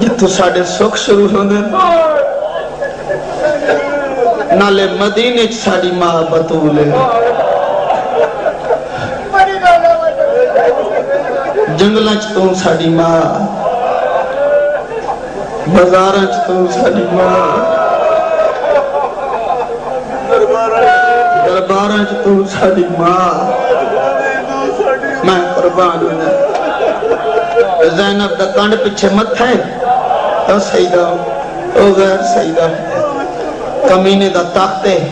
جتوں ساڑے سکھ شروع ہوندے نالے مدینے چ ماں بطول ہے جنگلاں چ تو ماں بازاراں چ تو ماں درباراں چ تو ماں میں قربان زینب دا کنڈ پیچھے مت ہے۔ او سیدہ، او غیر سیدہ۔ کمینے دا تخت ہے۔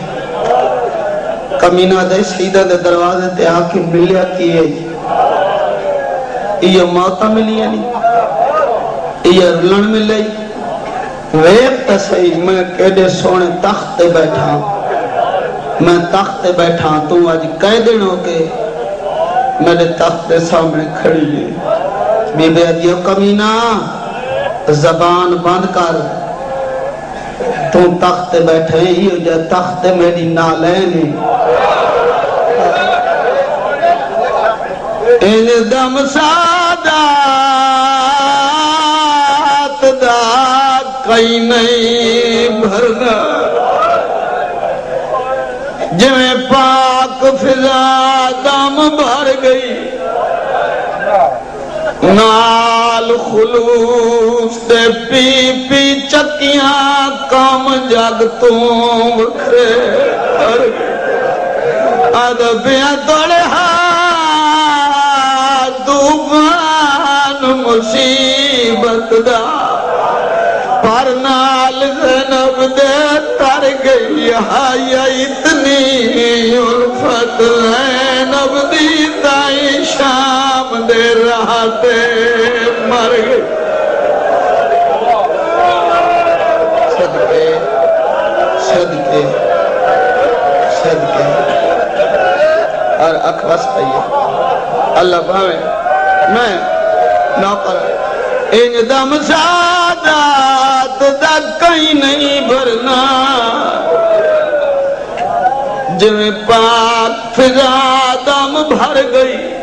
کمینہ دے سیدہ دے دروازے تے آکے ملیا کیے یہ موتا ملی ہے نہیں۔ یہ رلن ملی ویب تا صحیح، میں کہدے سونے تخت تے بیٹھا۔ میں تخت تے بیٹھا، تو آج کہہ دنوں کے میرے تخت تے سامنے کھڑی ہے۔ بی بے دیو کمینہ، زبان بند کر۔ تو تخت بیٹھے ہی ہو جا، تخت میری نالین ان دم سادات دا کئی نہیں بھرنا۔ جویں پاک فضا دم بھر گئی نال خلوص دے پی پی چکیاں کام جگ تو وکھرے۔ ادبیاں توڑے دوبان مصیبت دا۔ پر نال زنب دے تر گئی ہائی اتنی الفت زینب دی تائی شام دے رہتے مر گئی صدقے صدقے صدقے۔ اور اکھوس پہیے اللہ بھاوے، میں نوکر ان دم سادات دا کئی نہیں بھرنا۔ جویں پاک فضا دم بھر گئی۔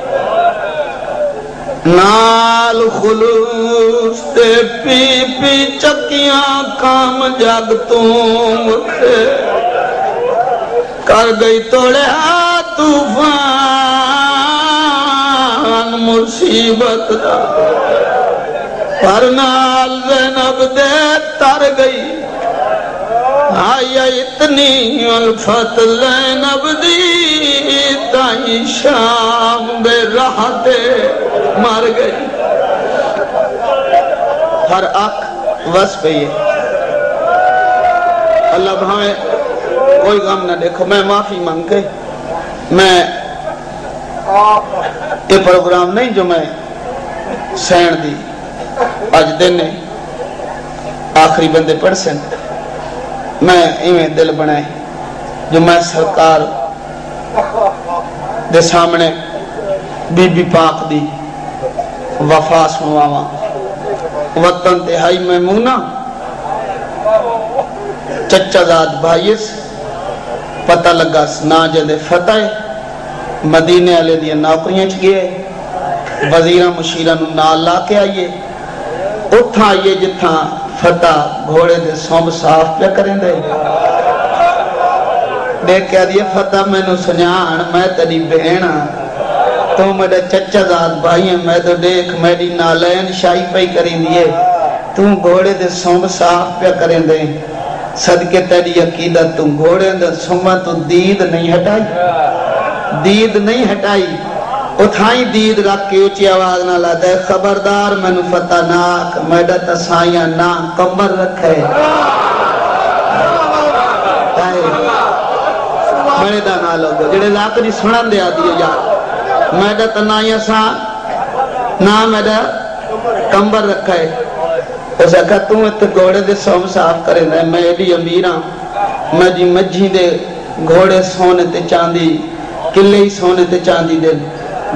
نال خلوص تے پی پی چکیاں کام جگ تم کر گئی توڑے ہاتھ طوفان مصیبت دا۔ پر نال زینب دے تر گئی۔ آیا اتنی الفت زینب دی۔ تائی شام دے راہ دے مر گئی۔ ہر اک وس پہ یہ اللہ بھاوے، کوئی غم نہ دیکھو، میں معافی مانگ کے۔ میں یہ پروگرام نہیں جو میں سین دی، آج دن آخری بندے پڑھ سن۔ میں ایویں دل بنائے جو میں سرکار دے سامنے بی بی پاک دی وفا سنواواں۔ وطن تہائی میمونہ، چچا زاد بھائیس، پتہ لگا نا جدے فتح مدینے والے دیا نوکریاں چ گئے۔ وزیراں مشیراں نو نال لا کے آئیے۔ اتھا آئیے جتھاں فتح گھوڑے دے سوم صاف پہ کریں دے۔ دیکھ کہہ دیئے فتح میں نو سنیان میں تری بہنا تو میرے چچا زاد بھائی ہیں میں تو دیکھ میری نالین شاہی پہ کریں دیئے تو گھوڑے دے سوم صاف پہ کریں دے صدقے تیری عقیدت تو گھوڑے دے سومہ تو دید نہیں ہٹائی دید نہیں ہٹائی اتھائی دید رکھ کے اچھی آواز نہ لا دے خبردار میں نو فتح ناک میڈا تسائیاں نا کمبر رکھے میرے دا نا لوگو جڑے لاکری سنن دے آدھی یار میڈا تنائیاں سا نا میڈا کمبر رکھے اس اکھا تم ات گھوڑے دے سوم صاف کرے دے میں ایڈی امیراں میں جی مجھی دے گھوڑے سونے تے چاندی کلے ہی سونے تے چاندی دے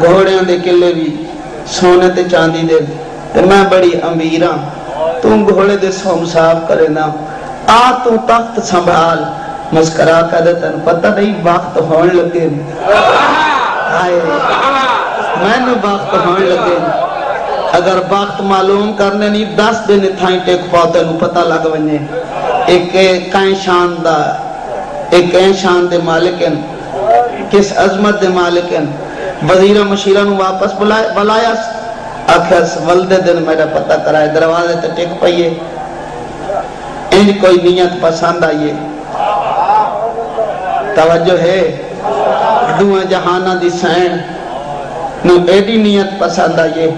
گھوڑے دے کلے بھی سونے تے چاندی دے تے میں بڑی امیراں تم گھوڑے دے سوم صاف کرے نا آ تو تخت سنبھال مسکرا کر دے تن پتہ نہیں وقت ہون لگے۔ آئے۔ میں نے وقت ہونے لگے۔ اگر وقت معلوم کرنے نہیں، دس دن تھائیں ٹیک پاتے نو پتہ لگ ونجے ایک کائیں شان دا، ایک کائیں شان دے مالکن کس عظمت دے مالکن وزیر مشیرہ نو واپس بلایا۔ آخر ولدے دن میرا پتہ کرائے دروازے تے ٹک پئیے۔ ان کوئی نیت پسند آئیے۔ توجہ ہے دوہ جہانہ دی سین نو ایڈی نیت پسند آئیے۔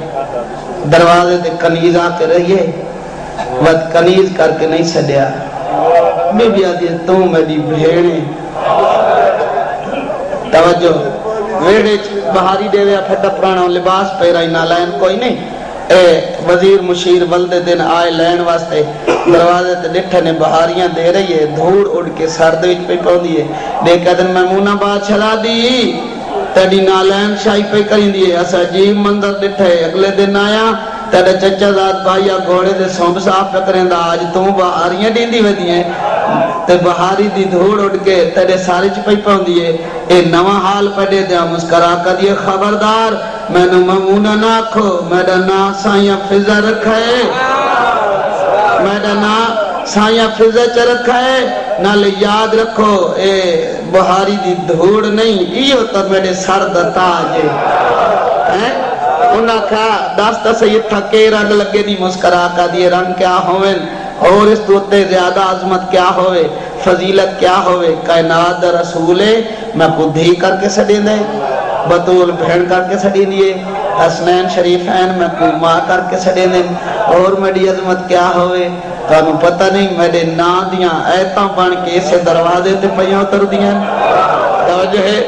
دروازے تے کنیز آتے رہیے۔ ود کنیز کر کے نہیں سڑیا میں بھی آدھی تو میری بھیڑیں توجہ۔ ویڑے بہاری دے ویا پھٹا پرانا لباس پیرائی نالائن کوئی نہیں۔ اے وزیر مشیر ولد دن آئے لین واسطے دروازے تے ڈٹھے نے بہاریاں دے رہی ہے دھوڑ اڑ کے سرد وچ پہ پاؤں دیئے دیکھا دن میمونہ بات چھلا دی تیری نالین شاہی پہ کریں دیئے ایسا عجیب منظر ڈٹھے اگلے دن آیا تیرے چچا ذات بھائیا گھوڑے دے سوم صاف پہ کریں دا آج تم بہاریاں دین دی ودی ہیں۔ تے بہاری دی دھوڑ اڑ کے تیرے سارے چ پہ پاؤں دیئے اے نواں حال پہ دے دیا، مسکرا کر دیئے، خبردار۔ میں نے ممونہ نہ کھو میرا نا سائیاں فضا رکھا ہے میرا نا سائیاں فضا چ رکھا ہے نالے یاد رکھو، اے بہاری دی دھوڑ نہیں ایو تا میرے سر دا تاج ہے۔ انہاں کہا داستا سید تھکے رنگ لگے دی، مسکرا کا دیئے رنگ کیا ہوئن اور اس دوتے زیادہ عظمت کیا ہوئے فضیلت کیا ہوئے کائنات رسولے میں کو دھی کر کے سڑی دے۔ بطول بھین کر کے سڑی دیئے حسنین شریفین میں کو ماں کر کے سڑی دے اور میری عظمت کیا ہوئے؟ تو انہوں پتہ نہیں میرے نا دیاں ایتاں بان کے اسے دروازے تے پیاں اتر دیاں توجہ ہے،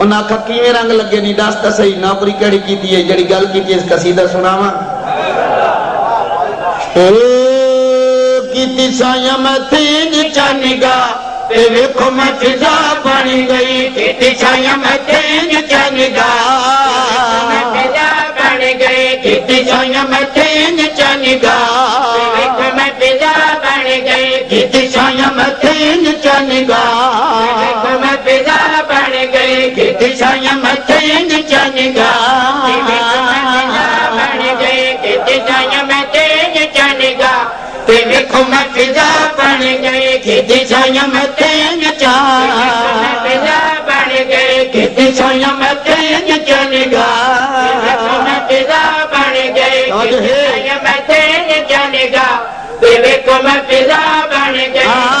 انہاں کھا کیویں رنگ لگے نہیں داستا صحیح، نوکری کڑی کی دیئے جڑی گل کی دیئے اس قصیدہ سناواں۔ کیتی سایہ میں تین چانگا تے ویکھو میں فضا بنی گئی کیتی سایہ میں تین چانگا میں فضا بنی گئی گئی کھیتی چھائیاں میں تین چاہ میں فضا بن گئی کھیتی چھائیاں میں تین چل گا میں فضا بن گئی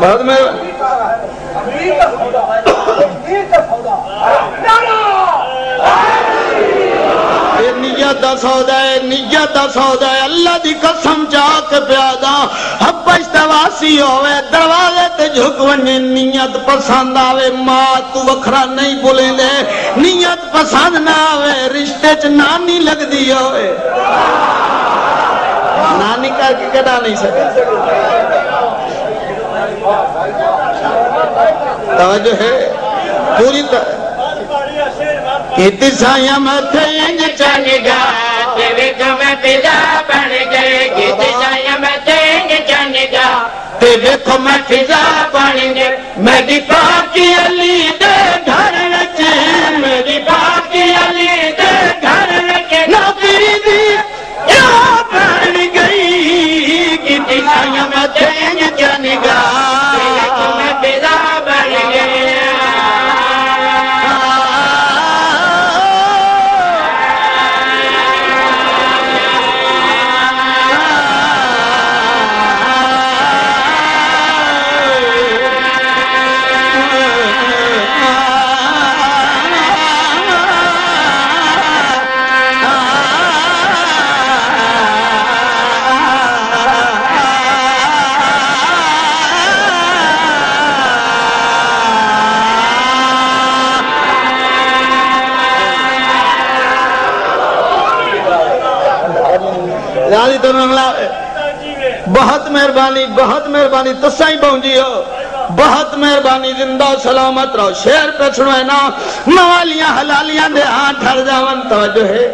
بہت میں نیت دا سودا ہے، نیت دا سودا ہے۔ اللہ دی قسم جا کے پیادا، حب استواسی ہوئے، دروازے تے جھک ونجے نیت پسند آوے۔ ماں تو وکھرا نہیں بولیں دے نیت پسند نہ آوے۔ رشتے چ نانی لگ دی ہوئے۔ نانی کر کے کدا نہیں سکے۔ توجہ ہے؟ پوری طرح کیتی سائیاں متھے انج چل گا، تیرے جو پیدا بن گئے۔ گیت سائیں میں تینگ چن گا، تے ویکھو میں بن گئے۔ میری پاکی علی دے گھر وچ میری پاکی علی دے گھر وچ نبی دی کیا بن گئی؟ گیت سائیں میں تینگ چن راضی تو نملا بہت مہربانی بہت مہربانی، تسائی پہنچی ہو۔ بہت مہربانی، زندہ سلامت رہو۔ شیر پہ سنوائے نا موالیاں حلالیاں دے ہاں ٹھر جاون، توجہ ہے۔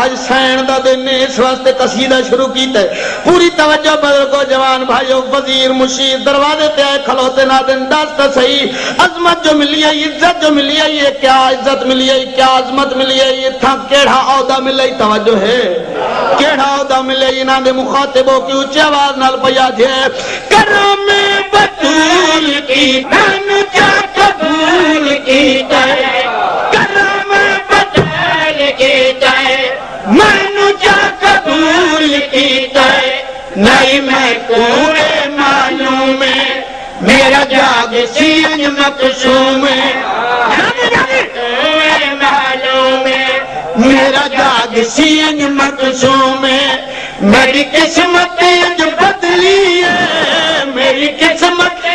آج سین دا دن نے اس واسطے قصیدہ شروع کیتا ہے۔ پوری توجہ بدل کو، جوان بھائیو، وزیر، مشیر، دروازے پہ آئے، کھلوتے نا دن، دست صحیح۔ عظمت جو ملی ہے عزت جو ملی ہے یہ کیا عزت ملی ہے کیا عظمت ملی ہے یہ تھا کیڑا عہدہ ملے توجہ ہے۔ کیڑا عہدہ ملے انہاں دے مخاطبوں کی اونچی آواز نال پیا جے کرم بطول کی من کیا قبول کی جائے؟ کرم من کیا قبول کی جائے نہیں میں پورے معلوم ہے میرا جاگ سین مقصوم ہے۔ پورے معلوم ہے میرا جاگ سین مقصوم ہے۔ میری قسمت اج بدلی ہے میری قسمت